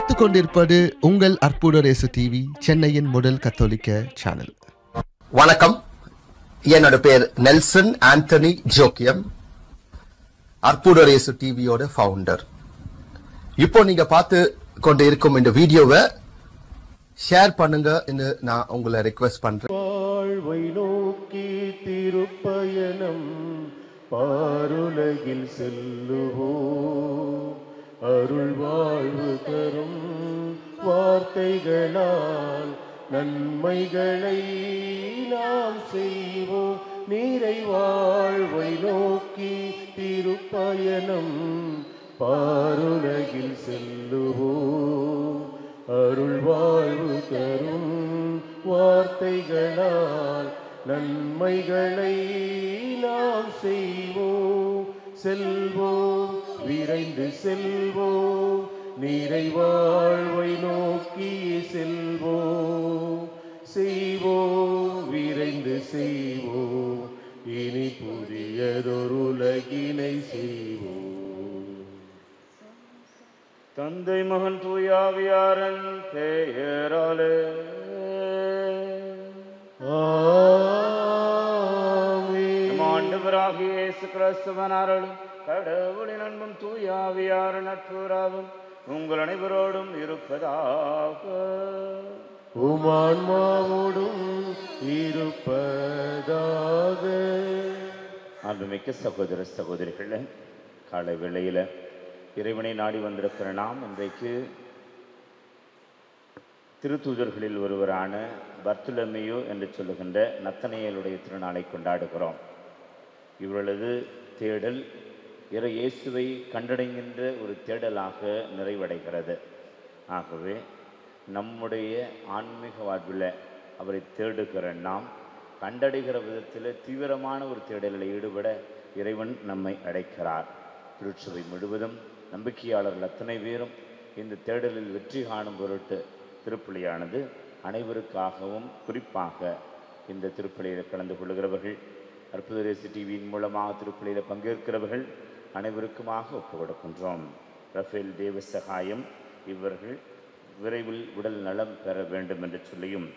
பார்த்து கொண்டிருப்பது உங்கள் அற்புத ரேசு டிவி சென்னையின் முதல் கத்தோலிக்க சேனல் வணக்கம். என்னோட பேர் நெல்சன் ஆண்டனி ஜோக்கியம் அற்புதரேசு டிவியோட ஃபவுண்டர் இப்போ நீங்க பார்த்து கொண்டு இருக்கும் இந்த வீடியோவை ஷேர் பண்ணுங்க நான் உங்களை ரெக்வெஸ்ட் பண்றேன். வாழ்வை நோக்கி திருப்பயணம் பாருலகில் செல்லுவோம். அருள் வாழ்வு தரும் வார்த்தைகளால் நன்மைகளை நாம் செய்வோம். நீரை வாழ்வை நோக்கி திருப்பயணம் பாருலகில் செல்லுவோம். அருள் வாழ்வு தரும் வார்த்தைகளால் நன்மைகளை நாம் செய்வோம். செல்வோம். விரைந்து செல்வோம். நீரை வாழ்வை நோக்கி செல்வோம். செய்வோம் விரைந்து செய்வோம். இனி புதியதொரு உலகினை செய்வோம். தந்தை மகன் தூயாவியாரன் பெயராலே. ஆமென். ஆண்டவராகிய இயேசு கிறிஸ்துவன் அருளும் கடவுளின் அன்பும் தூயாவியார நட்புறாவும் உங்கள் அனைவரோடும் இருப்பதாக. உமான்மாவோடும் இருப்பதாக. அன்புமிக்க சகோதர சகோதரிகளே காலை வேளையில் இறைவனை நாடி வந்திருக்கிற நாம் இன்றைக்கு திருத்தூதர்களில் ஒருவரான பர்த்துலமையோ என்று சொல்லுகின்ற நத்தனையலுடைய திருநாளை கொண்டாடுகிறோம். இவர்களது தேடல் இறை இயேசுவை கண்டடைகின்ற ஒரு தேடலாக நிறைவடைகிறது. ஆகவே நம்முடைய ஆன்மீக வாழ்வில் அவரை தேடுகிற நாம் கண்டடைகிற விதத்தில் தீவிரமான ஒரு தேடலில் ஈடுபட இறைவன் நம்மை அடைக்கிறார். திருச்சபை முழுவதும் நம்பிக்கையாளர்கள் அத்தனை பேரும் இந்த தேடலில் வெற்றி காணும் பொருட்டு திருப்பலியானது அனைவருக்காகவும் குறிப்பாக இந்த திருப்பலியில் கலந்து கொள்கிறவர்கள் அற்புதரேசி டிவியின் மூலமாக திருப்பலியில் பங்கேற்கிறவர்கள் அனைவருக்குமாக ஒப்புக் கொடுக்கின்றோம் ரஃபேல் தேவ சகாயம் இவர்கள் விரைவில் உடல் நலம் பெற வேண்டும் என்று சொல்லியும்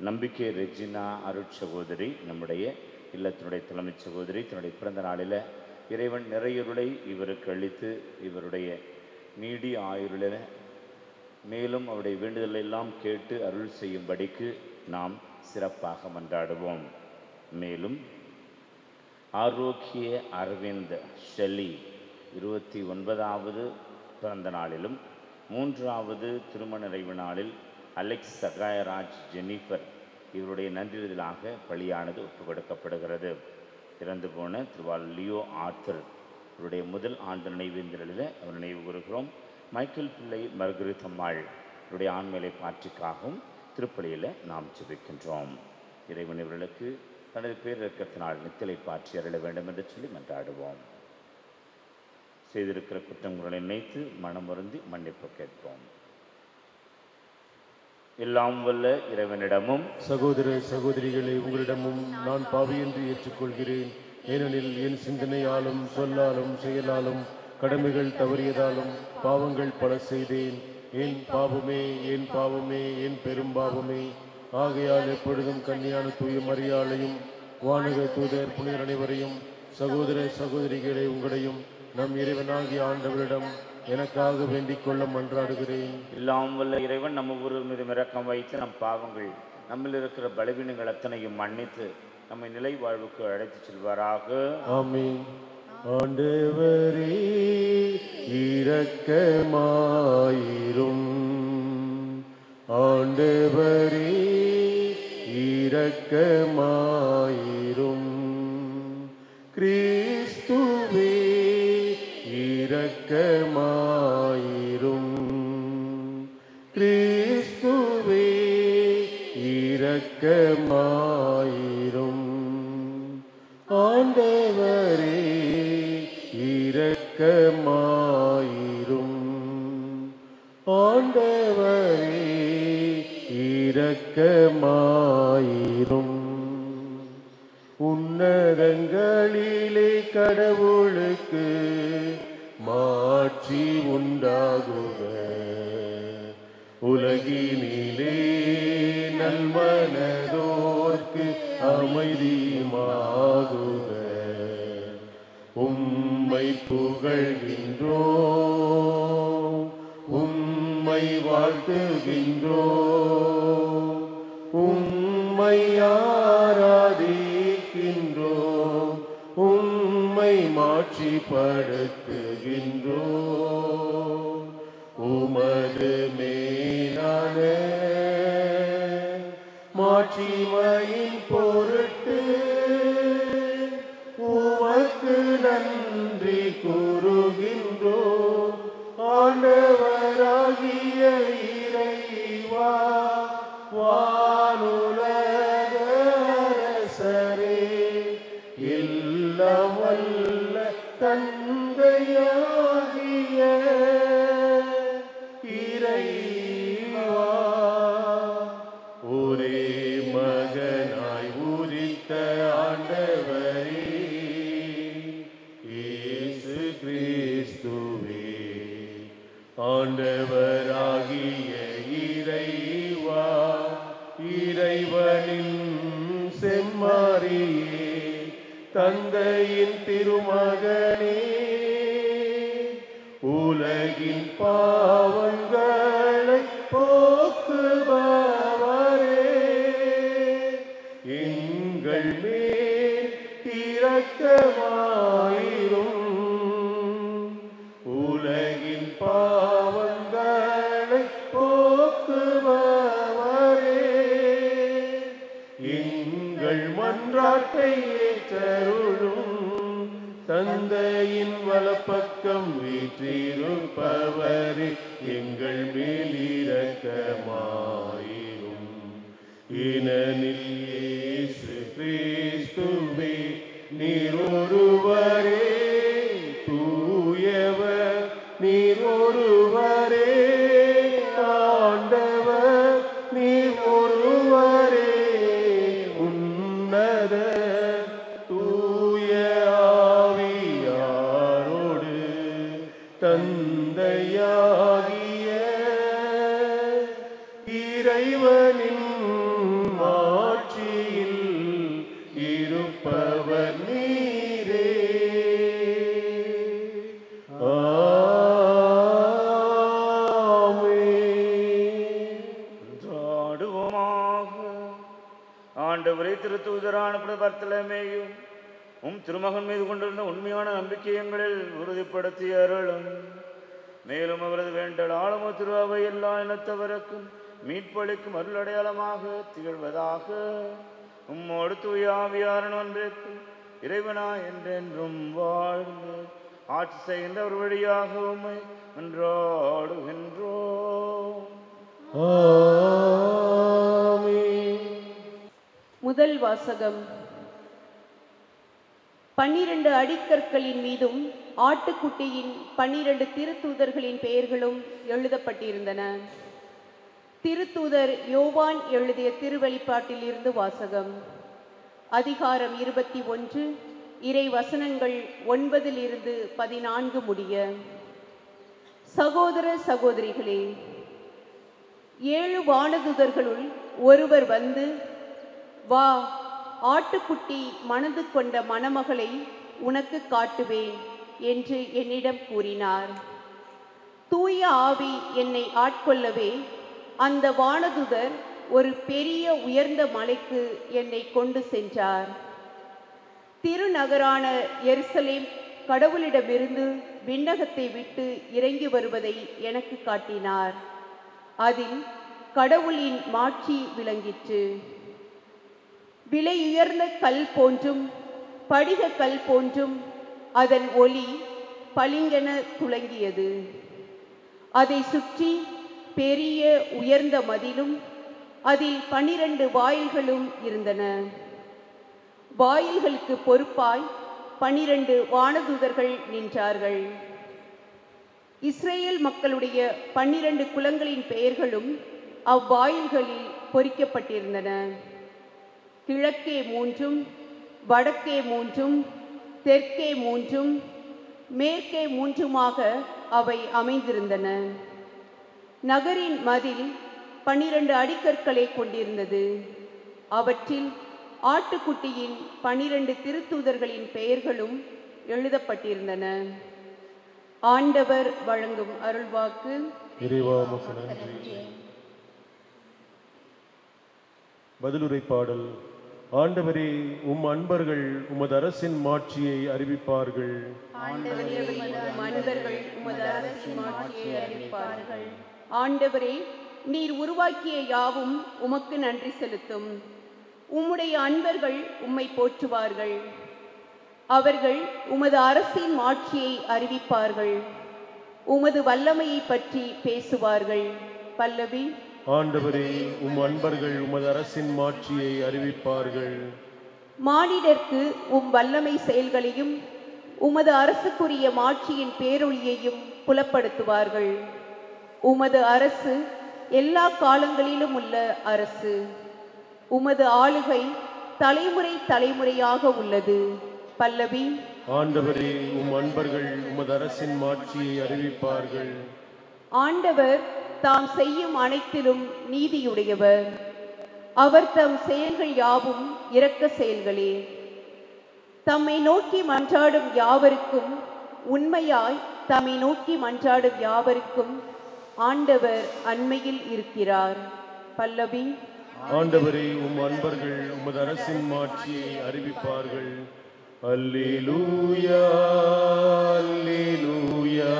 நம்பிக்கை ரெஜினா அருட்சகோதரி நம்முடைய இல்லத்தினுடைய தலைமைச் சகோதரி தன்னுடைய பிறந்த நாளில் இறைவன் நிறையுருளை இவருக்கு அளித்து இவருடைய நீடி ஆயுளில் மேலும் அவருடைய வேண்டுதலை எல்லாம் கேட்டு அருள் செய்யும்படிக்கு நாம் சிறப்பாக மன்றாடுவோம். மேலும் ஆரோக்கிய அரவிந்த் ஷெல்லி. இருபத்தி ஒன்பதாவது பிறந்த நாளிலும் மூன்றாவது திருமண நிறைவு நாளில் அலெக்ஸ் சகாயராஜ் ஜெனிஃபர் இவருடைய நன்றிதலாக பலியானது ஒப்புக் கொடுக்கப்படுகிறது இறந்து போன திருவால் லியோ ஆர்த்தர் இவருடைய முதல் ஆண்டு நினைவேந்தலில் அவர் நினைவு கூறுகிறோம். மைக்கேல் பிள்ளை மர்கரித் அம்மாள் இவருடைய ஆண்மையிலை பாற்றிக்காகவும் திருப்பலியில் நாம் ஜெபிக்கின்றோம். இறைவன் இவர்களுக்கு தனது பேரிறக்கத்தினால் நித்தலை பாற்றி அருள வேண்டும் என்று சொல்லி மன்றாடுவோம். செய்திருக்கிற குற்றங்களை நினைத்து மனம் வருந்தி மன்னிப்பு கேட்போம். எல்லாம் வல்ல இறைவனிடமும் சகோதர சகோதரிகளை உங்களிடமும் நான் பாவி என்று ஏற்றுக்கொள்கிறேன். ஏனெனில் என் சிந்தனையாலும் சொல்லாலும் செயலாலும் கடமைகள் தவறியதாலும் பாவங்கள் பல செய்தேன். என் பாவமே என் பாவமே என் பெரும் பாவமே ஆகையால் எப்பொழுதும் கன்னியான தூய மரியாளையும் வானக தூதர் புனிதர் அனைவரையும் சகோதர சகோதரிகளை உங்களையும் நம் இறைவனாகிய ஆண்டவரிடம் எனக்காக வேண்டிக் கொள்ள மன்றாடுகிறேன். எல்லாம் வல்ல இறைவன் நம்ம ஒருவர் மீது இரக்கம் வைத்து நம் பாவங்கள் நம்மில் இருக்கிற பலவீனங்கள் அத்தனையும் மன்னித்து நம்மை நிலை வாழ்வுக்கு அழைத்துச் செல்வாராக. ஆமென். ஆண்டவரே இரக்கமாயிரும். ஆண்டவரே இரக்கமாயிரும். கிறிஸ்துவே இரக்கமாயிரும். கிறிஸ்துவே இரக்கமாயிரும். ஆண்டவரே இரக்கமாயிரும். ஆண்டவரே இரக்கமா கடவுளுக்கு மாற்றி உண்டாகுக. உலகினிலே நல்மனதோர்க்கு அமைதியுமாகுக. உம்மை புகழ்கின்றோ உம்மை வாழ்த்துகின்றோ வல்ல நீர் ஆவியாரன் ஒன்றிற்கு இறைவனா என்றென்றும் வாழ்ந்து ஆட்சி செய்கின்ற ஒரு வழியாக உம்மை என்றாடுகின்றோம் முதல் வாசகம். பன்னிரண்டு அடிக்கற்களின் மீதும் ஆட்டுக்குட்டியின் பன்னிரண்டு திருத்தூதர்களின் பெயர்களும் எழுதப்பட்டிருந்தன. திருத்தூதர் யோவான் எழுதிய திருவெளிப்பாட்டில் இருந்து வாசகம். அதிகாரம் இருபத்தி ஒன்று இறை வசனங்கள் ஒன்பதிலிருந்து பதினான்கு முடிய. சகோதர சகோதரிகளே ஏழு வானதுதர்களுள் ஒருவர் வந்து வா ஆட்டுக்குட்டி மனது கொண்ட மணமகளை உனக்கு காட்டுவேன் என்று என்னிடம் கூறினார். தூய ஆவி என்னை ஆட்கொள்ளவே அந்த வானதுதர் ஒரு பெரிய உயர்ந்த மலைக்கு என்னை கொண்டு சென்றார். திருநகரான எருசலேம் கடவுளிடமிருந்து விண்ணகத்தை விட்டு இறங்கி வருவதை எனக்கு காட்டினார். அதில் கடவுளின் மாட்சி விளங்கிற்று. விலையுயர்ந்த கல் போன்றும் படிக கல் போன்றும் அதன் ஒளி பளிங்கென துளங்கியது அதை சுற்றி பெரிய உயர்ந்த மதிலும் அதில் பனிரண்டு வாயில்களும் இருந்தன. வாயில்களுக்கு பொறுப்பாய் பனிரண்டு வானதூதர்கள் நின்றார்கள். இஸ்ரேல் மக்களுடைய பன்னிரண்டு குலங்களின் பெயர்களும் அவ்வாயில்களில் பொறிக்கப்பட்டிருந்தன. கிழக்கே மூன்றும் வடக்கே மூன்றும் தெற்கே மூன்றும் மேற்கே மூன்றுமாக அவை அமைந்திருந்தன. நகரின் மதில் பனிரெண்டு அடிக்கற்களை கொண்டிருந்தது. அவற்றில் ஆட்டுக்குட்டியின் பனிரெண்டு திருத்தூதர்களின் பெயர்களும் எழுதப்பட்டிருந்தன. ஆண்டவர் வழங்கும் அருள்வாக்கு. பதிலுரை பாடல். ஆண்டவரே உம் அன்பர்கள் உமது அரசின் மாட்சியை அறிவிப்பார்கள். ஆண்டவரே நீர் உருவாக்கிய யாவும் உமக்கு நன்றி செலுத்தும். உம்முடைய அன்பர்கள் உம்மை போற்றுவார்கள். அவர்கள் உமது அரசின் மாட்சியை அறிவிப்பார்கள். உமது வல்லமையை பற்றி பேசுவார்கள். பல்லவி. ஆண்டவரே உம் அன்பர்கள் உமது அரசின் மாட்சியை அறிவிப்பார்கள். மானிடர்க்கு உம் வல்லமை செயல்களையும் உமது அரசுக்குரிய மாட்சியின் பேரொளியையும் புலப்படுத்துவார்கள். உமது அரசு எல்லா காலங்களிலும் உள்ள அரசு உமது ஆளுகை தலைமுறை தலைமுறையாக உள்ளது. பல்லவி. ஆண்டவரே உம் அன்பர்கள் உமது அரசின் மாட்சியை அறிவிப்பார்கள். ஆண்டவர் தாம் செய்யும் அனைத்திலும் நீதியுடையவர். அவர் தம் செயல்கள் யாவும் இரக்க செயல்களே. தம்மை நோக்கி மன்றாடும் யாவருக்கும் உண்மையாய் தம்மை நோக்கி மன்றாடும் யாவருக்கும் ஆண்டவர் அண்மையில் இருக்கிறார். பல்லவி. ஆண்டவரே உம் அன்பர்கள் உமது அரசின் மாட்சியை அறிவிப்பார்கள். அல்லேலூயா அல்லேலூயா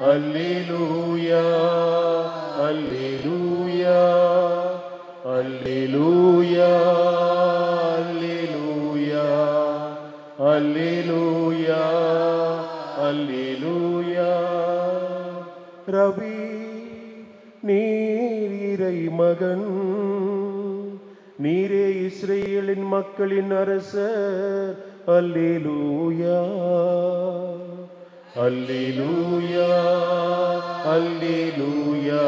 அல்லேலூயா அல்லேலூயா அல்லேலூயா அல்லேலூயா அல்லேலூயா அல்லேலூயா ரவி நீர் இறை மகன். நீரே இஸ்ரேலின் மக்களின் அரசர். அல்லேலூயா அல்லேலூயா அல்லேலூயா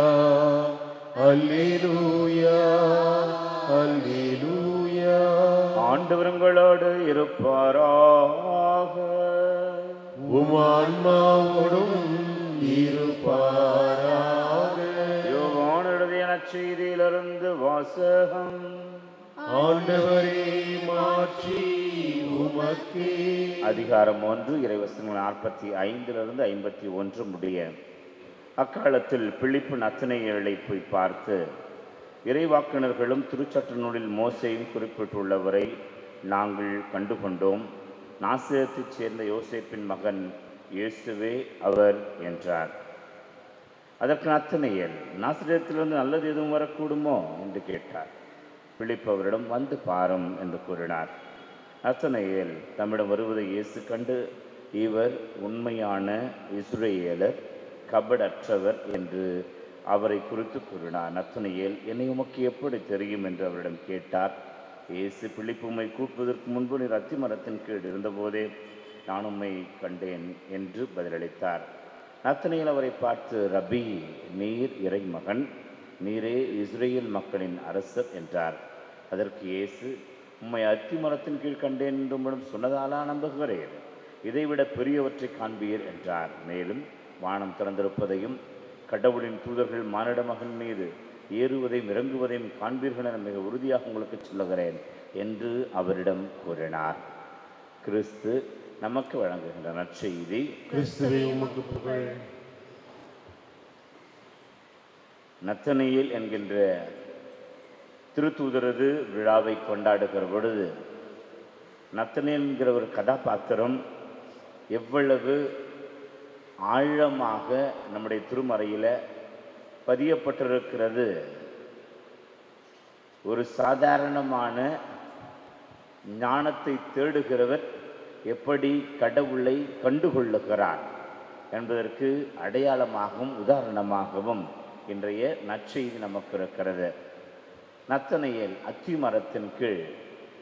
அல்லேலூயா அல்லேலூயா. ஆண்டவர்களோடு இருப்பாராக. உமான்மாவோடும் இருப்பாராக. யோவானுடைய நற்செய்தியிலிருந்து வாசகம். ஆண்டவரே மாற்றி உமக்கே. அதிகாரம் ஒன்று இறைவசனங்கள் நாற்பத்தி ஐந்திலிருந்து ஐம்பத்தி ஒன்று முடிய அக்காலத்தில் பிழிப்பு நத்தனையேளை போய் பார்த்து இறைவாக்கினர்களும் திருச்சட்ட நூலில் மோசையும் குறிப்பிட்டுள்ளவரை நாங்கள் கண்டுகொண்டோம். நாசிரத்தைச் சேர்ந்த யோசேப்பின் மகன் இயேசுவே அவர் என்றார். அதற்கு நத்தனையல் நாசிரியத்திலிருந்து நல்லது எதுவும் வரக்கூடுமோ? என்று கேட்டார். பிலிப்பு அவரிடம் வந்து பாரும் என்று கூறினார். நத்தனையல் தம்மிடம் வருவதை இயேசு கண்டு இவர் உண்மையான இஸ்ரேலர் கபடற்றவர் என்று அவரை குறித்து கூறினார். நத்தனையல் என்னை உமக்கு எப்படி தெரியும்? என்று அவரிடம் கேட்டார். இயேசு பிழிப்புமை கூட்டுவதற்கு முன்பு நீர் அத்தி மரத்தின் கீழ் இருந்தபோதே நான் கண்டேன் என்று பதிலளித்தார். நத்தனையில் அவரை பார்த்து ரபி நீர் இறைமகன் நீரே இஸ்ரேல் மக்களின் அரசர் என்றார். அதற்கு இயேசு உம்மை அத்தி மரத்தின் கீழ் கண்டேன் என்று உம்மிடம் சொன்னதாலா நம்புகிறேன்? இதைவிட பெரியவற்றை காண்பீர் என்றார். மேலும் வானம் திறந்திருப்பதையும் கடவுளின் தூதர்கள் மானிட மகன் மீது ஏறுவதையும் இறங்குவதையும் காண்பீர்கள் என மிக உறுதியாக உங்களுக்கு சொல்லுகிறேன் என்று அவரிடம் கூறினார். கிறிஸ்து நமக்கு வழங்குகின்ற நற்செய்தி. நத்தனையில் என்கின்ற திருத்தூதரது விழாவை கொண்டாடுகிற பொழுது நத்தனையில் என்கிற ஒரு கதாபாத்திரம் எவ்வளவு ஆழமாக நம்முடைய திருமறையில் பதியப்பட்டிருக்கிறது. ஒரு சாதாரணமான ஞானத்தை தேடுகிறவர் எப்படி கடவுளை கண்டுகொள்ளுகிறார் என்பதற்கு அடையாளமாகவும் உதாரணமாகவும் இன்றைய நற்செய்தி நமக்கு இருக்கிறது. நத்தனையில் அத்தி மரத்தின் கீழ்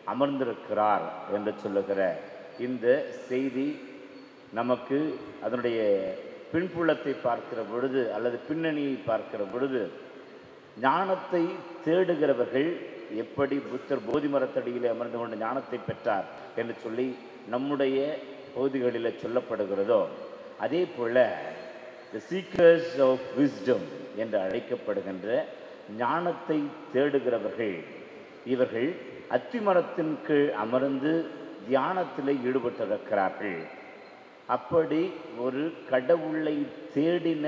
அமர்ந்திருக்கிறார் என்று சொல்லுகிற இந்த செய்தி நமக்கு அதனுடைய பின்புலத்தை பார்க்கிற பொழுது அல்லது பின்னணியை பார்க்கிற பொழுது ஞானத்தை தேடுகிறவர்கள் எப்படி புத்தர் போதி மரத்தடியிலே அமர்ந்து கொண்டு ஞானத்தை பெற்றார் என்று சொல்லி நம்முடைய பகுதிகளில் சொல்லப்படுகிறதோ அதே போல் த சீக்கர்ஸ் ஆஃப் விஸ்டம் என்று அழைக்கப்படுகின்ற ஞானத்தை தேடுகிறவர்கள் இவர்கள் அத்திமரத்தின் கீழ் அமர்ந்து தியானத்தில் ஈடுபட்டிருக்கிறார்கள். அப்படி ஒரு கடவுளை தேடின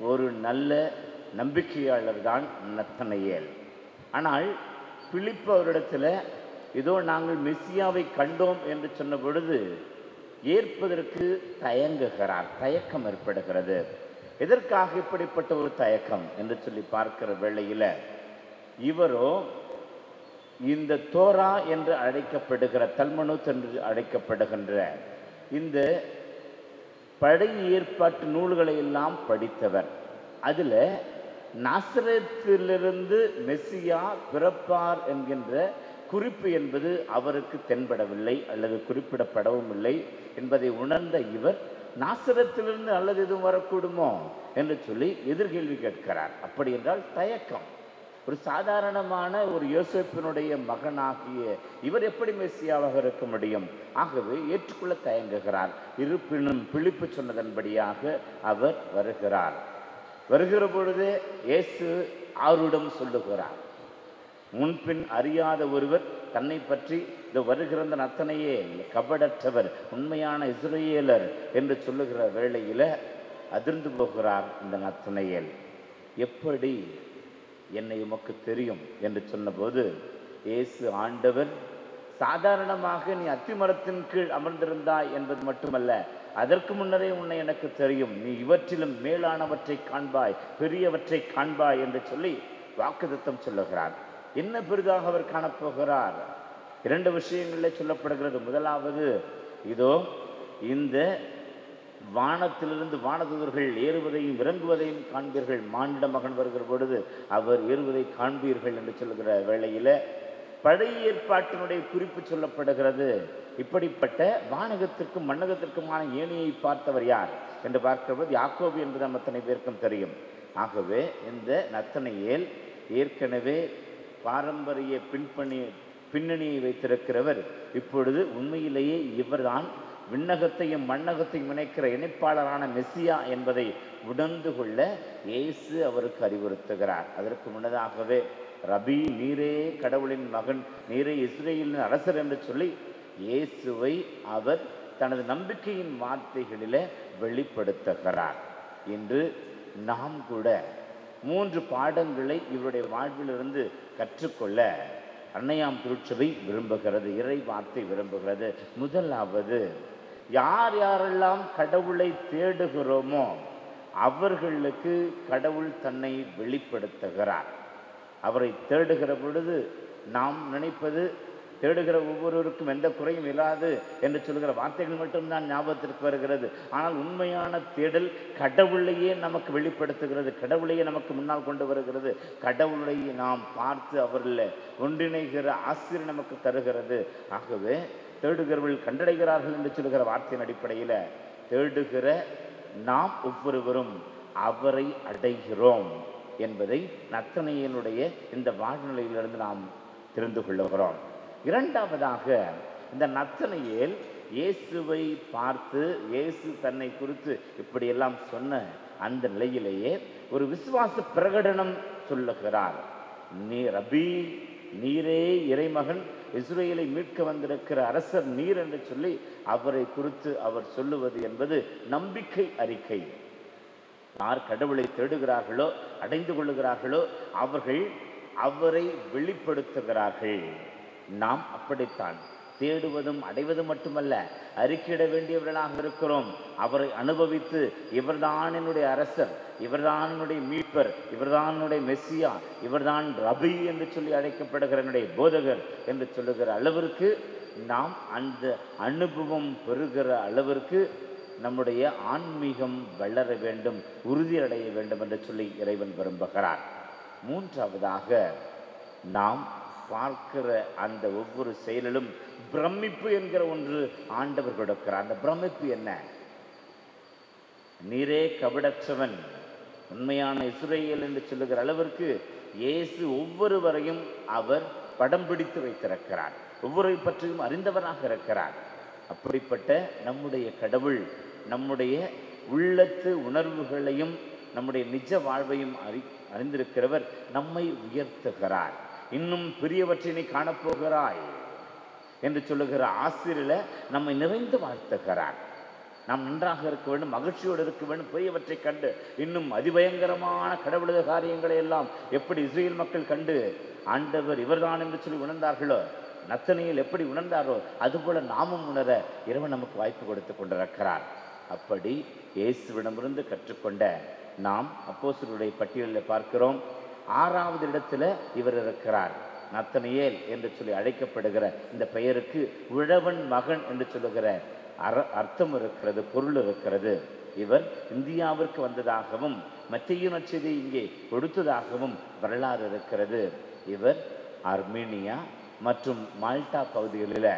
ஒரு நல்ல நம்பிக்கையாளர் தான் ஆனால் பிலிப்பு அவரிடத்தில் இதோ நாங்கள் மெஸ்ஸியாவை கண்டோம் என்று சொன்ன பொழுது ஏற்பதற்கு தயங்குகிறார் தயக்கம் ஏற்படுகிறது. எதற்காக இப்படிப்பட்ட ஒரு தயக்கம் என்று சொல்லி பார்க்கிற வேளையில் இவரோ இந்த தோரா என்று அழைக்கப்படுகிற தல்மனுத் என்று அழைக்கப்படுகின்ற இந்த பழைய ஏற்பாட்டு நூல்களை எல்லாம் படித்தவர். அதில் நாசரத்திலிருந்து மெஸ்ஸியா பிறப்பார் என்கின்ற குறிப்பு என்பது அவருக்கு தென்படவில்லை அல்லது குறிப்பிடப்படவும் இல்லை என்பதை உணர்ந்த இவர் நாசரத்திலிருந்து அல்லது எதுவும் வரக்கூடுமோ? என்று சொல்லி எதிர்கேள்வி கேட்கிறார். அப்படி என்றால் தயக்கம். ஒரு சாதாரணமான ஒரு யோசேப்பினுடைய மகனாகிய இவர் எப்படி மெஸ்ஸியாவாக இருக்க முடியும்? ஆகவே ஏற்றுக்கொள்ள தயங்குகிறார். இருப்பினும் பிழிப்பு சொன்னதன்படியாக அவர் வருகிறார். வருகிற பொழுது இயேசு ஆருடம் சொல்லுகிறார். முன்பின் அறியாத ஒருவர் தன்னை பற்றி இந்த வருகிற அத்தனையே கபடற்றவர் உண்மையான இஸ்ரேலர் என்று சொல்லுகிற வேளையில் அதிர்ந்து போகிறார் இந்த நத்தனையல். எப்படி என்னை உமக்கு தெரியும் என்று சொன்னபோது இயேசு ஆண்டவர் சாதாரணமாக நீ அத்திமரத்தின் கீழ் அமர்ந்திருந்தாய் என்பது மட்டுமல்ல அதற்கு முன்னரே உன்னை எனக்கு தெரியும். நீ இவற்றிலும் மேலானவற்றை காண்பாய் பெரியவற்றை காண்பாய் என்று சொல்லி வாக்குதத்தம் சொல்லுகிறார். என்ன பெரிதாக அவர் காணப்போகிறார்? இரண்டு விஷயங்களில் சொல்லப்படுகிறது. முதலாவது இதோ இந்த வானத்திலிருந்து வானதூதர்கள் ஏறுவதையும் இறங்குவதையும் காண்பீர்கள். மானிட மகன் வருகிற பொழுது அவர் ஏறுவதை காண்பீர்கள் என்று சொல்கிற வேளையில் பழைய ஏற்பாட்டினுடைய குறிப்பு சொல்லப்படுகிறது. இப்படிப்பட்ட வானகத்திற்கும் மன்னகத்திற்குமான ஏணியை பார்த்தவர் யார் என்று பார்க்கிறபோது யாக்கோபு என்பது நம்ம அத்தனை பேருக்கும் தெரியும். ஆகவே இந்த நத்தனையேல் ஏற்கனவே பாரம்பரிய பின்பணி பின்னணியை வைத்திருக்கிறவர். இப்பொழுது உண்மையிலேயே இவர்தான் விண்ணகத்தையும் மண்ணகத்தையும் இணைக்கிற இணைப்பாளரான மெஸ்ஸியா என்பதை உணர்ந்து கொள்ள இயேசு அவருக்கு அறிவுறுத்துகிறார். அதற்கு முன்னதாகவே ரபி நீரே கடவுளின் மகன் நீரே இஸ்ரேலின் அரசர் என்று சொல்லி இயேசுவை அவர் தனது நம்பிக்கையின் வார்த்தைகளில் வெளிப்படுத்துகிறார். என்று நாம் கூட மூன்று பாடங்களை இவருடைய வாழ்விலிருந்து கற்றுக்கொள்ள அன்னையாம் திருச்சபை விரும்புகிறது இறை வார்த்தை விரும்புகிறது. முதலாவது யார் யாரெல்லாம் கடவுளை தேடுகிறோமோ அவர்களுக்கு கடவுள் தன்னை வெளிப்படுத்துகிறார். அவரை தேடுகிற பொழுது நாம் நினைப்பது தேடுகிற ஒவ்வொருவருக்கும் எந்த குறையும் இல்லாது என்று சொல்கிற வார்த்தைகள் மட்டும்தான் ஞாபகத்திற்கு வருகிறது. ஆனால் உண்மையான தேடல் கடவுளையே நமக்கு வெளிப்படுத்துகிறது. கடவுளையே நமக்கு முன்னால் கொண்டு வருகிறது. கடவுளை நாம் பார்த்து அவரில் ஒன்றிணைகிற ஆசிரியர் நமக்கு தருகிறது. ஆகவே தேடுகிறவர்கள் கண்டடைகிறார்கள் என்று சொல்கிற வார்த்தையின் அடிப்படையில் தேடுகிற நாம் ஒவ்வொருவரும் அவரை அடைகிறோம் என்பதை நத்தனையனுடைய இந்த வாழ்நிலையிலிருந்து நாம் தெரிந்து கொள்ளுகிறோம். இரண்டாவதாக இந்த நத்தனையில் இயேசுவை பார்த்து இயேசு தன்னை குறித்து இப்படியெல்லாம் சொன்ன அந்த நிலையிலேயே ஒரு விசுவாச பிரகடனம் சொல்லுகிறார். நீ ரபி நீரே இறைமகன் இஸ்ரேலை மீட்க வந்திருக்கிற அரசர் நீர் என்று சொல்லி அவரை குறித்து அவர் சொல்லுவது என்பது நம்பிக்கை அறிக்கை. யார் கடவுளை தேடுகிறார்களோ அடைந்து கொள்ளுகிறார்களோ அவர்கள் அவரை வெளிப்படுத்துகிறார்கள். நாம் அப்படித்தான். தேடுவதும் அடைவதும் மட்டுமல்ல அறிக்கையிட வேண்டியவர்களாக இருக்கிறோம். அவரை அனுபவித்து இவர்தான் என்னுடைய அரசர் இவர்தான் என்னுடைய மீட்பர் இவர்தான் என்னுடைய மெஸ்ஸியா இவர்தான் ரபி என்று சொல்லி அழைக்கப்படுகிற என்னுடைய போதகர் என்று சொல்லுகிற அளவிற்கு நாம் அந்த அனுபவம் பெறுகிற அளவிற்கு நம்முடைய ஆன்மீகம் வளர வேண்டும் உறுதியடைய வேண்டும் என்று சொல்லி இறைவன் விரும்புகிறார். மூன்றாவதாக நாம் பார்க்கிற அந்த ஒவ்வொரு செயலிலும் பிரமிப்பு என்கிற ஒன்று ஆண்டவர் கொடுக்கிறார். அந்த பிரமிப்பு என்ன? நீரே கபடற்றவன். உண்மையான இஸ்ரேல் என்று சொல்லுகிற அளவிற்கு இயேசு ஒவ்வொருவரையும் அவர் படம் பிடித்து வைத்திருக்கிறார். ஒவ்வொரு பற்றியும் அறிந்தவராக இருக்கிறார். அப்படிப்பட்ட நம்முடைய கடவுள் நம்முடைய உள்ளத்து உணர்வுகளையும் நம்முடைய நிஜ வாழ்வையும் அறி அறிந்திருக்கிறவர் நம்மை உயர்த்துகிறார். இன்னும் பெரியவற்றினை காணப்போகிறாய் என்று சொல்லுகிற ஆசிரியரில் நம்மை நிறைந்து வாழ்த்துகிறார். நாம் நன்றாக இருக்க வேண்டும் மகிழ்ச்சியோடு இருக்க வேண்டும். பெரியவற்றை கண்டு இன்னும் அதிபயங்கரமான கடவுளது காரியங்களை எல்லாம் எப்படி இஸ்ரேல் மக்கள் கண்டு ஆண்டவர் இவர்தான் என்று சொல்லி உணர்ந்தார்களோ நத்தனையில் எப்படி உணர்ந்தாரோ அதுபோல நாமும் உணர இறைவன் நமக்கு வாய்ப்பு கொடுத்து கொண்டிருக்கிறார். அப்படி இயேசுவிடமிருந்து கற்றுக்கொண்ட நாம் அப்போசருடைய பட்டியலில் பார்க்கிறோம். ஆறாவது இடத்துல இவர் இருக்கிறார். நத்தனியேல் என்று சொல்லி அழைக்கப்படுகிற இந்த பெயருக்கு உழவன் மகன் என்று சொல்லுகிற அர அர்த்தம் இருக்கிறது பொருள் இருக்கிறது. இவர் இந்தியாவிற்கு வந்ததாகவும் மத்திய நச்செய்தி இங்கே கொடுத்ததாகவும் வரலாறு இருக்கிறது. இவர் அர்மீனியா மற்றும் மால்டா பகுதிகளில்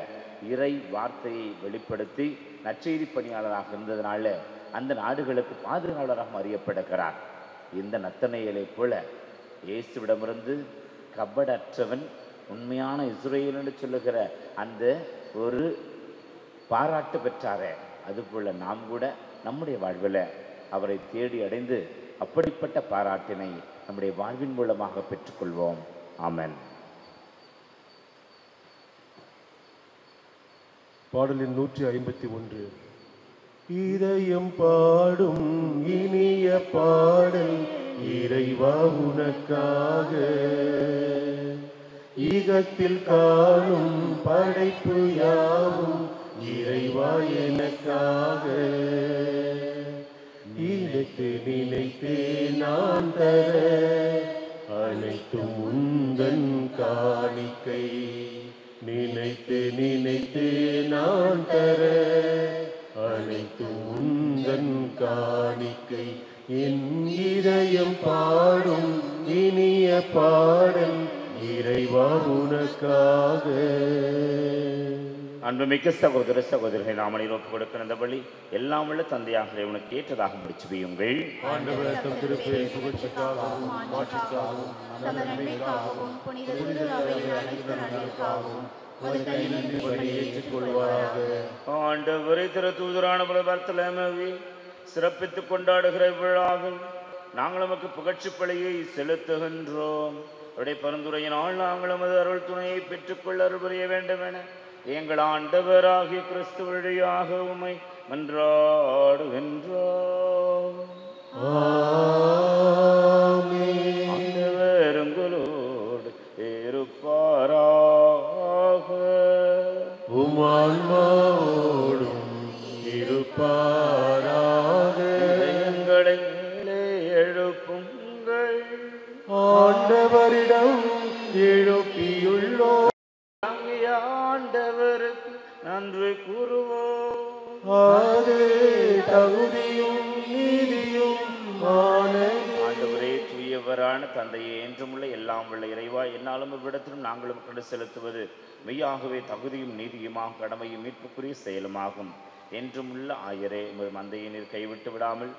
இறை வார்த்தையை வெளிப்படுத்தி நற்செய்தி பணியாளராக இருந்ததுனால அந்த நாடுகளுக்கு பாதுகாவலராகவும் அறியப்படுகிறார். இந்த நத்தனையலை போல இயேசுவிடமிருந்து கபடற்றவன் உண்மையான இஸ்ரேல் என்று சொல்லுகிற அந்த ஒரு பாராட்டு பெற்றாரே. அதுபோல் நாம் கூட நம்முடைய வாழ்வில் அவரை தேடி அடைந்து அப்படிப்பட்ட பாராட்டினை நம்முடைய வாழ்வின் மூலமாக பெற்றுக்கொள்வோம். ஆமன். பாடலின் நூற்றி ஐம்பத்தி ஒன்று. இதயம் பாடும் இனிய பாடல் இறைவா உனக்காக. ஈகத்தில் காணும் படைப்பு யாவும் இறைவா எனக்காக. இழைத்து நினைத்து நான் தர அனைத்தும் உந்தன் காணிக்கை. நினைத்து நினைத்து நான் தர அனைத்தும் உந்தன் காணிக்கை. என் இதயம் பாடும் இனிய பாடல் இறைவா உனக்காக. அன்புமிக்க சகோதர சகோதரிகளை நாம் ஒப்பு கொடுக்கிற இந்த வழி எல்லாம் உள்ள தந்தையாக உனக்கு ஏற்றதாக முடிச்சு வையுங்கள். ஆண்டவர் திரு அவையின் அனைத்து நன்மைக்காகவும் சிறப்பித்து சிறப்பித்துக் கொண்டாடுகிற விழாவில் நாங்கள் நமக்கு புகழ்ச்சி பழியை செலுத்துகின்றோம். அவருடைய பரிந்துரையினால் நாங்கள் நமது அருள் துணையை பெற்றுக்கொள்ள அருள் புரிய வேண்டும் என எங்கள் ஆண்டவராகிய கிறிஸ்து வழியாக உமை மன்றாடுகின்றோம். அது தகுதியும் நீதியும் ஆண்டவரே தூயவரான தந்தையே என்றுமுள்ள எல்லாம் உள்ள இறைவா என்னாலும் இவ்விடத்திலும் நாங்களும் கண்டு செலுத்துவது மெய்யாகவே தகுதியும் நீதியுமாகும் கடமையும் மீட்புக்குரிய செயலுமாகும். என்றுமுள்ள ஆயரே உமது மந்தையை நீர் கைவிட்டு விடாமல்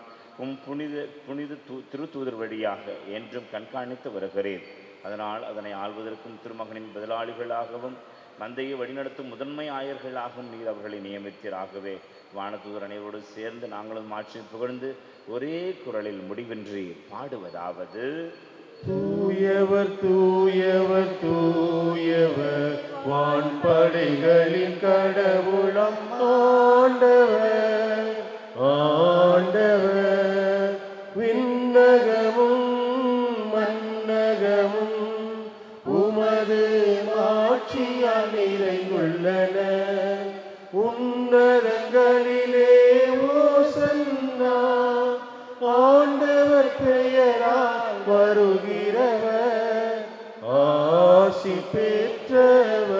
உம் புனித புனித தூ திருத்தூதர் வழியாக என்றும் கண்காணித்து வருகிறேன். அதனால் அதனை ஆள்வதற்கும் திருமகனின் பதிலாளிகளாகவும் மந்தையை வழிநடத்தும் முதன்மை ஆயர்களாகும் நீர் அவர்களை நியமித்தீராகவே. வானதூர் அனைவரோடு சேர்ந்து நாங்களும் ஆட்சி புகழ்ந்து ஒரே குரலில் முடிவின்றி பாடுவதாவது. தூயவர் தூயவர் தூயவர் வான்படைகளின் கடவுளம் ஆண்டவர் ஆண்டவர். ஆசி பெற்றவர்.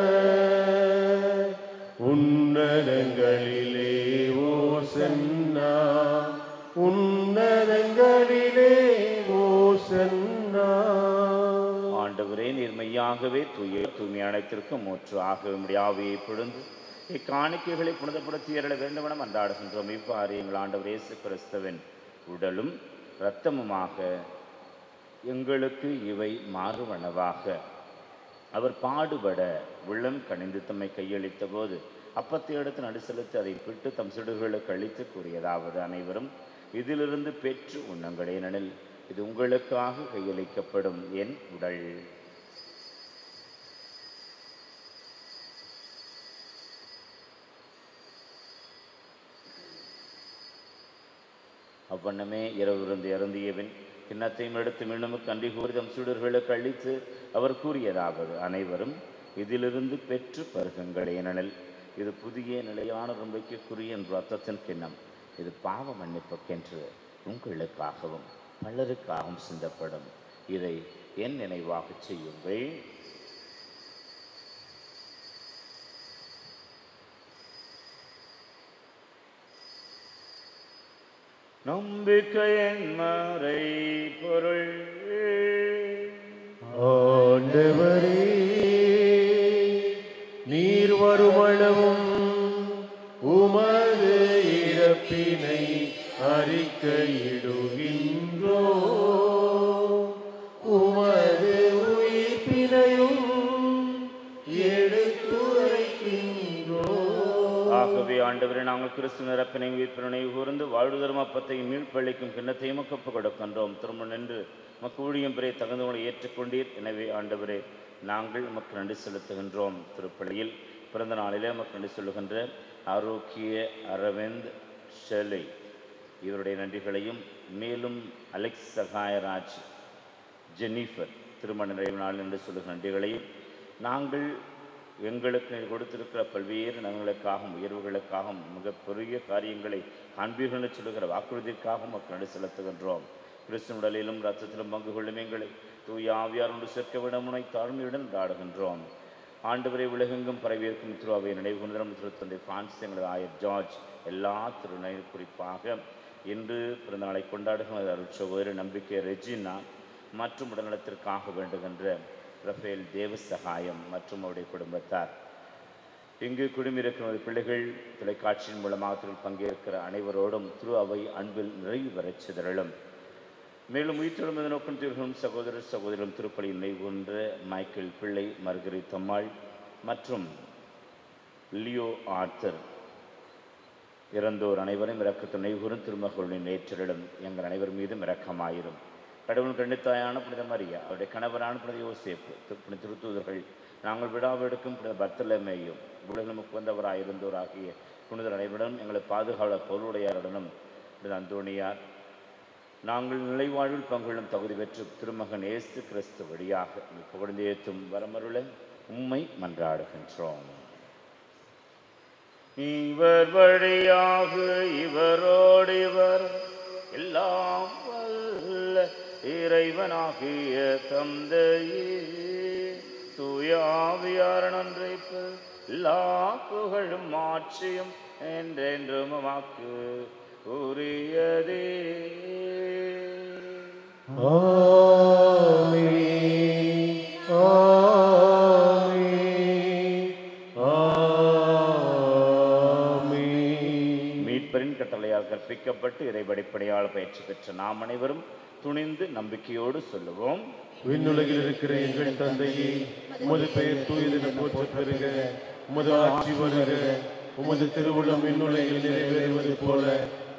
உன்னதங்களிலே சென்னா. உன்னதங்களிலே ஓசன்னா ஆண்டவரே நீர்மையாகவே தூய தூய்மை அனைத்திற்கும் மூற்று ஆகவே முடியாவையை பொழுந்து இக்காணிக்கைகளை புனிதப்படுத்தி அருள வேண்டுமென அன்றாடுகின்றோம் இவ்வாறு எங்கள் ஆண்டவர் இயேசு கிறிஸ்தவன் உடலும் இரத்தமுமாக எங்களுக்கு இவை மாறுவனவாக. அவர் பாடுபட உள்ளம் கணிந்து தம்மை கையளித்த போது அப்பத்தை எடுத்து நடுசெலுத்து அதை பிட்டு தம் சிடுகளுக்கு அளித்து கூறியதாவது அனைவரும் இதிலிருந்து பெற்று உண்ணுங்கள் ஏனெனில் இது உங்களுக்காக கையளிக்கப்படும் என் உடல். அவ்வண்ணமே இரவிருந்து இறந்தியவின் கிண்ணத்தையும் எடுத்து மீண்டும் கன்றி கூறிதம் சுடர்களுக்கு சீடர்களுக்கு அளித்து அவர் கூறியதாவது அனைவரும் இதிலிருந்து பெற்று பருகுங்கள் ஏனெனில் இது புதிய நிலையான நம்பிக்கைக்குரிய என்ற அர்த்தத்தின் கிண்ணம். இது பாவ மன்னிப்புக்கென்று உங்களுக்காகவும் பலருக்காகவும் சிந்தப்படும். இதை என் நினைவாகச் செய்யுங்கள். நம்பிக்கையின் மறை பொருள். ஆண்டவரே நீர் வருமளவும் உமது இறப்பினை அறிக்கையிடும். நாங்கள் கிறிஸ்து நிரப்பினை உயிர்ப்பினை கூர்ந்து வாழ்வு தர்மப்பத்தையும் மீள்பள்ளிக்கும் கிண்ணத்தையும் ஒப்பு கொடுக்கின்றோம். திரும்ப நின்று மக்கு ஊழியம் பெரிய தகுந்தவங்களை ஏற்றுக்கொண்டீர். எனவே ஆண்டவரே நாங்கள் நமக்கு நன்றி செலுத்துகின்றோம். திருப்பள்ளியில் பிறந்த நாளிலே நமக்கு நன்றி சொல்லுகின்ற ஆரோக்கிய அரவிந்த் ஷெலை இவருடைய நன்றிகளையும் மேலும் அலெக்ஸ் சகாயராஜ் ஜெனிஃபர் திருமண நிறைவு நாள் என்று சொல்லுகிற நன்றிகளையும் நாங்கள் எங்களுக்கு நீர் கொடுத்திருக்கிற பல்வேறு நலன்களுக்காகவும் உயர்வுகளுக்காகவும் மிகப்பெரிய காரியங்களை காண்பீர்கள் என்று சொல்லுகிற வாக்குறுதிக்காகவும் மக்கள் நடு செலுத்துகின்றோம். கிறிஸ்து உடலிலும் ரத்தத்திலும் பங்கு கொள்ளும் எங்களை தூய ஆவியார் ஒன்று சேர்க்க விடமுனை தாழ்மையுடன் நாடுகின்றோம் ஆண்டுவரை உலகெங்கும் பரவியிருக்கும் திருவாவை நினைவு கொண்டிரும் திருத்தந்தை பிரான்சிஸ் எங்களது ஆயர் ஜார்ஜ் எல்லா திருநிலை குறிப்பாக இன்று பிறந்த நாளை கொண்டாடுகிற அருட்சகோதரி நம்பிக்கை ரெஜினா மற்றும் உடல்நலத்திற்காக வேண்டுகின்ற ரஃபேல் தேவசகாயம் மற்றும் அவருடைய குடும்பத்தார். இங்கு குடும்பிருக்கும் பிள்ளைகள் தொலைக்காட்சியின் மூலமாக பங்கேற்கிற அனைவரோடும் திரு அவை அன்பில் நிறைவு பெறச் சிதறலும். மேலும் உயிர்த்தெழும்பது நோக்கம் தீர்களும் சகோதரர் சகோதரரும் திருப்பலி நினைவுகின்ற மைக்கேல் பிள்ளை மர்கரி தம்மாள் மற்றும் லியோ ஆர்த்தர் இறந்தோர் அனைவரும் இறக்கத்து நினைவுகூறும் திருமகளின் நேற்றலிடம் எங்கள் அனைவர் மீதும் இரக்கமாயிரும். கடவுள் கண்டித்தாயான புனித மரியா அவருடைய கணவரான புனித யோசேப்பு புனித திருத்தூதர்கள் நாங்கள் விடாவெடுக்கும் புனித பர்த்தலமேயும் உலகமுக்கு நமக்கு வந்தவராயிருந்தோராகிய புனிதர் அனைவருடன் எங்களை பாதுகாவல பொருளுடையாருடனும் புனித அந்தோணியார் நாங்கள் நிலைவாழ்வில் பங்குள்ளும் தகுதி பெற்று திருமகன் இயேசு கிறிஸ்து வழியாக புகழ்ந்து ஏத்தும் வரமருள உம்மை மன்றாடுகின்றோம். இவர் வழியாக இவரோடு இவர் எல்லாம் இறைவனாகிய தந்தையே தூயாவியார் நன்றைப்பு எல்லா புகழும் ஆட்சியும் என்றென்றும் உமக்கு உரியதே ஆமென். ஆமென். ஆமென். மீட்பரின் கட்டளையால் கற்பிக்கப்பட்டு இறைவடிப்படையால் பயிற்சி பெற்ற நாம் அனைவரும் துணிந்து நம்பிக்கையோடு சொல்லுவோம். விண்ணுலகில் இருக்கிற எங்கள் தந்தையே உமது பெயர் தூயதென போற்றப் பெறுக. உமது ஆட்சி வருக. உமது திருவுள்ளம் விண்ணுலகில் நிறைவேறுவது போல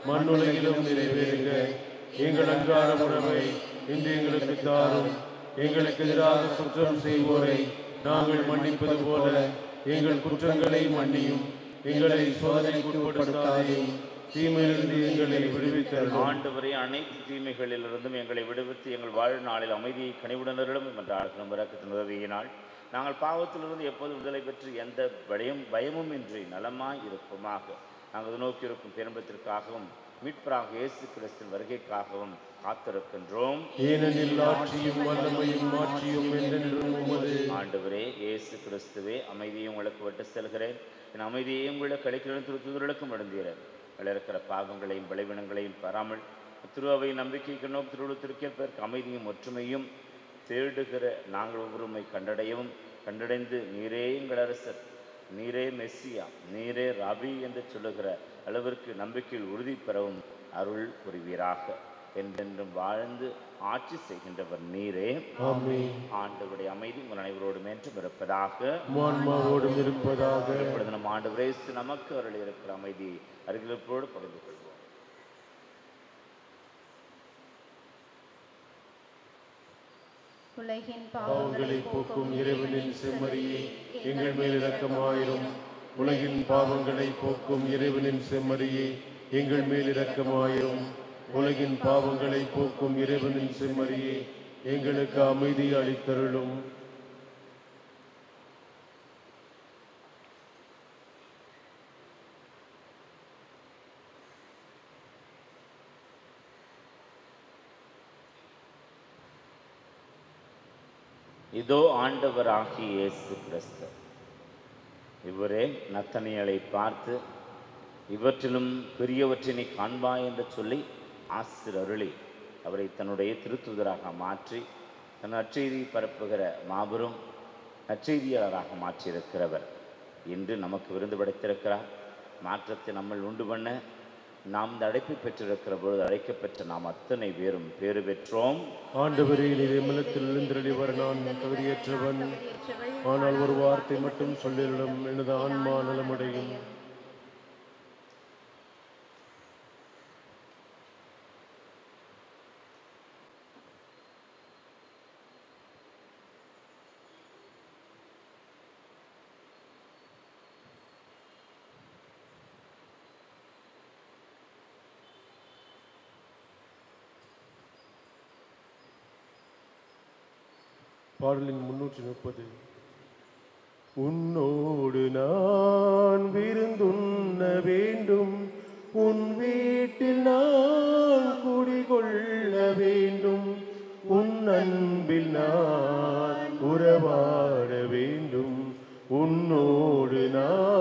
மண்ணுலகிலும் நிறைவேறுக. எங்கள் அன்றாட உணவை இன்று எங்களுக்கு தாரும். எங்களுக்கு எதிராக குற்றம் செய்வோரை நாங்கள் மன்னிப்பது போல எங்கள் குற்றங்களை மன்னியும். எங்களை சோதனை உட்படுத்தாதையும் தீமையிலிருந்து எங்களை விடுவித்தரணும் ஆண்டவரே அனைத்து தீமைகளிலிருந்தும் எங்களை விடுவித்து எங்கள் வாழ்நாளில் அமைதியை கனிவுடனரிடம் என்றார்கள் இறக்கத்தின் உதவியினால் நாங்கள் பாவத்திலிருந்து எப்போது விடுதலை பெற்று எந்த பயம் பயமும் இன்றி நலமாய் இருப்போமாக நாங்கள் நோக்கி இருக்கும் பேரம்பத்திற்காகவும் மீட்பராக இயேசு கிறிஸ்தின் வருகைக்காகவும் காத்திருக்கின்றோம் ஏனெனில் ஆட்சியும் வல்லமையும் ஆண்டவரே இயேசு கிறிஸ்துவே அமைதியை உங்களுக்கு விட்டு செல்கிறேன் என் அமைதியை உங்களுக்கு அளிக்கிறேன் திருத்துதலுக்கும் இருக்கிற பாவங்களையும் விளைவினங்களையும் பெறாமல் திருவாவை நம்பிக்கைக்கு நோக்கி திருவிழத்திற்கேற்பதற்கு அமைதியும் ஒற்றுமையும் தேடுகிற நாங்கள் ஒவ்வொருமை கண்டடையவும் கண்டடைந்து நீரே எங்கள் அரசர் நீரே மெஸ்ஸியா நீரே ரவி என்று சொல்லுகிற அளவிற்கு நம்பிக்கையில் உறுதி பெறவும் அருள் புரிவீராக. என்றென்றும் வாழ்ந்து ஆட்சி செய்கின்றவர் நீரே. ஆண்டவருடைய அமைதி உங்கள் அனைவரோடு மேன்றும் இருப்பதாக. இருப்பதாக. நம் ஆண்டு விரைசு நமக்கு அருள் இருக்கிற அமைதி அருகிலிருப்போடு பகிர்ந்து கொள்வோம். பாவங்களை போக்கும் இறைவனின் செம்மறியே எங்கள் மேல் இரக்கமாயிரும். உலகின் பாவங்களை போக்கும் இறைவனின் செம்மறியை எங்கள் மேல் இரக்கமாயிரும். உலகின் பாவங்களை போக்கும் இறைவனின் செம்மறியே எங்களுக்கு அமைதி அளித்தருளும். இதோ ஆண்டவராகிய இயேசு கிறிஸ்து. இவரே நத்தனியலை பார்த்து இவற்றிலும் பெரியவற்றினை காண்பாய் என்று சொல்லி ஆசிர் அருளி அவரை தன்னுடைய திருத்துதராக மாற்றி தன் நற்செய்தி பரப்புகிற மாபெரும் நற்செய்தியாளராக மாற்றியிருக்கிறவர் இன்று நமக்கு விருந்து படைத்திருக்கிறார். மாற்றத்தை நம்மள் உண்டு பண்ண நாம் இந்த அழைப்பை பெற்றிருக்கிற பொழுது அழைக்கப்பெற்ற நாம் அத்தனை பேரும் பேறு பெற்றோம். ஆண்டவரே நீர் எம்மலத்தில் எழுந்தருளி வர நான் தகுதியற்றவன். ஆனால் ஒரு வார்த்தை மட்டும் சொல்லிடும் எனது ஆன்மா நலமடையும். பாடலின் முன்னூற்றி முப்பது. உன்னோடு நான் விருந்துண்ண வேண்டும். உன் வீட்டில் நான் குடிகொள்ள வேண்டும். உன் அன்பில் நான் உறவாட வேண்டும். உன்னோடு நான்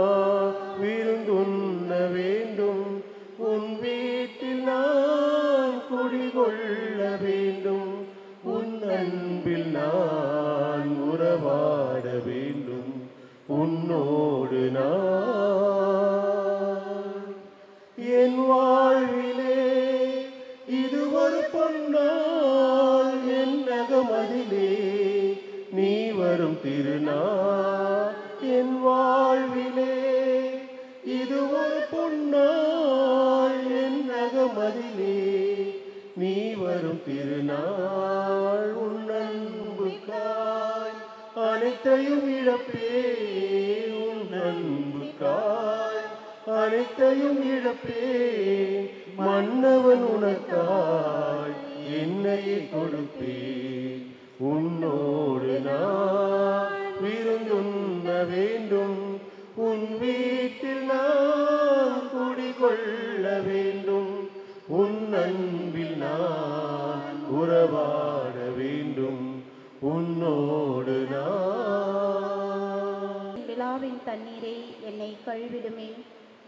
தண்ணீரை என்னை கழுவிடுமே.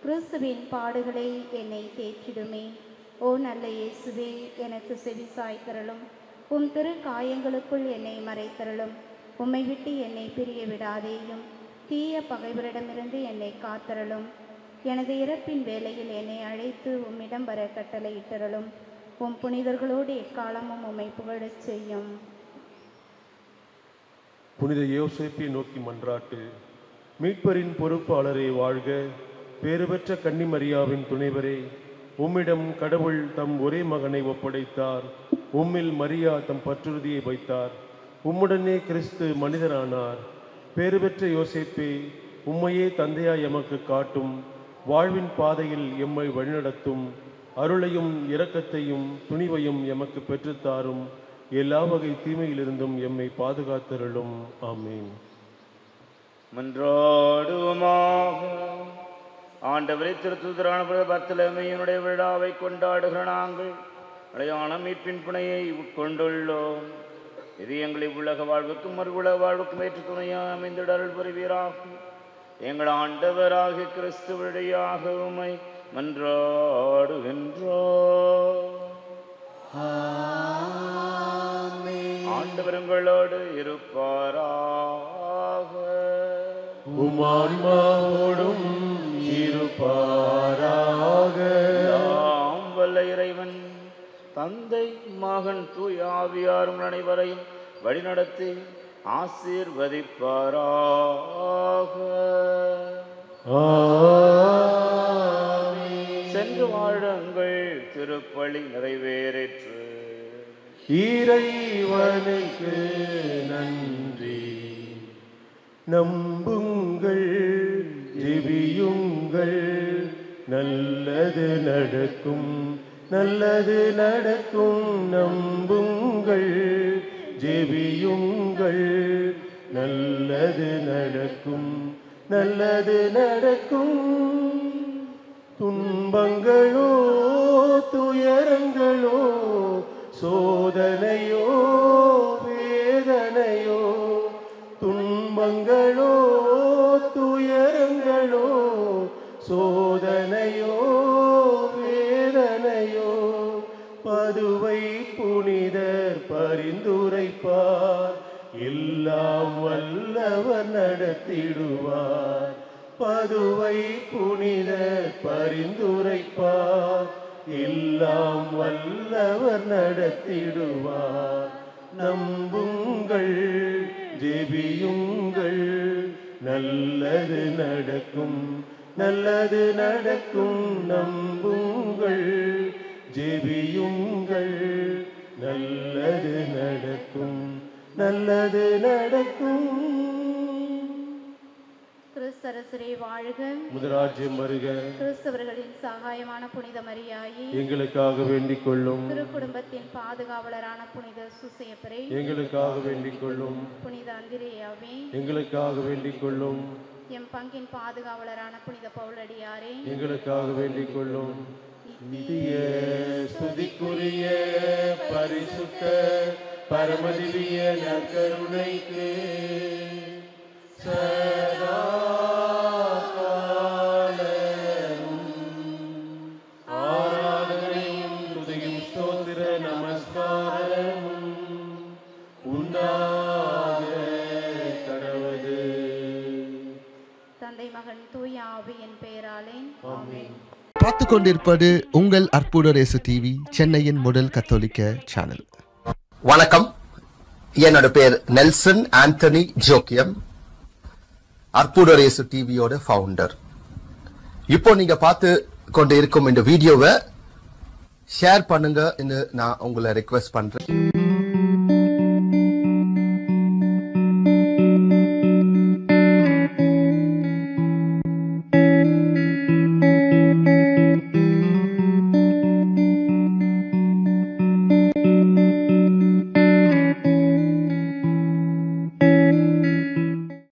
கிறிஸ்துவின் பாடுகளை என்னை தேற்றிடுமே. ஓ நல்ல இயேசுவே எனக்கு செவி சாய்த்தருளும். உம் திரு காயங்களுக்குள் என்னை மறைத்தரலும் உம்மை விட்டு என்னை பிரிய விடாதேயும். தீய பகைவரிடமிருந்து என்னை காத்தருளும். எனது இறப்பின் வேலையில் என்னை அழைத்து உம்மிடம் வர கட்டளையிட்டருளும். உம் புனிதர்களோடு எக்காலமும் உம்மை புகழச் செய்யும். புனித யோசிப்பை நோக்கி மன்றாட்டு மீட்பரின் பொறுப்பாளரே வாழ்க. பேறுபெற்ற கன்னிமரியாவின் துணைவரே உம்மிடம் கடவுள் தம் ஒரே மகனை ஒப்படைத்தார். உம்மில் மரியா தம் பற்றுறுதியை வைத்தார். உம்முடனே கிறிஸ்து மனிதரானார். பேறுபெற்ற யோசிப்பே உம்மையே தந்தையா எமக்கு காட்டும். வாழ்வின் பாதையில் எம்மை வழிநடத்தும். அருளையும் இரக்கத்தையும் துணிவையும் எமக்கு பெற்றுத்தாரும் எல்லா வகை தீமையிலிருந்தும் எம்மை பாதுகாத்தருளும். ஆமீன். மன்றாடுவோமாக ஆண்டவரை திருத்துதரான பர்த்தலமையினுடைய விழாவை கொண்டாடுகிற நாங்கள் அடையாள மீட்பின் புனையை உட்கொண்டுள்ளோம். இது எங்களை உலக வாழ்வுக்கும் மறு உலக வாழ்வுக்கும் ஏற்று துணையாக அமைந்திட அருள் புரிவீராகும். எங்கள் ஆண்டவராகிய கிறிஸ்து வழியாக உமை மன்றாடுகின்றோம். ஆண்டவர் உங்களோடு இருப்பாராக உமான்மாவோடும் இருப்பாராக. எல்லாம் வல்ல இறைவன் தந்தை மகன் தூய் ஆவியாரும் அனைவரையும் வழிநடத்தி ஆசீர்வதிப்பாராக. சென்று வாழுங்கள் திருப்பலி நிறைவேறிற்று. இறைவனுக்கு நன்றி. நம்புங்கள் ஜெபியுங்கள் ஜெபியுங்கள். நல்லது நடக்கும் நல்லது நடக்கும் நம்புங்கள். ஜெபியுங்கள். நல்லது நடக்கும் நல்லது நடக்கும். துன்பங்களோ துயரங்களோ சோதனை நடக்கும் நம்புங்கள் ஜெபியுங்கள். நல்லது நடக்கும் நல்லது நடக்கும். கிறிஸ்தரசரே வாழ்க. முதராஜ்யம் வருக. கிறிஸ்தவர்களின் சகாயமான புனித மரியாயே. எங்களுக்காக வேண்டிக் கொள்ளும் திருக்குடும்பத்தின் பாதுகாவலரான புனித சுசேப்பரே. எங்களுக்காக வேண்டிக் கொள்ளும் புனித அந்திரேயாவே. எங்களுக்காக வேண்டிக் கொள்ளும் எம் பங்கின் பாதுகாவலரான புனித பவுலடியாரே. எங்களுக்காக வேண்டிக் கொள்ளும் நிதிய ஸ்துதிக்குரிய பரிசுத்த பரமதிவிய நற்கருணைக்கு சதா பார்த்து கொண்டிருப்பது உங்கள் அற்புதரேசு டிவி சென்னையின் முதல் கத்தோலிக்க சேனல் வணக்கம். என்னோட பேர் நெல்சன் ஆண்டனி ஜோக்கியம் அற்புதரேசு டிவியோட ஃபவுண்டர் இப்போ நீங்க பார்த்து கொண்டு இருக்கும் இந்த வீடியோவை ஷேர் பண்ணுங்க நான் உங்களை ரெக்வெஸ்ட் பண்றேன்.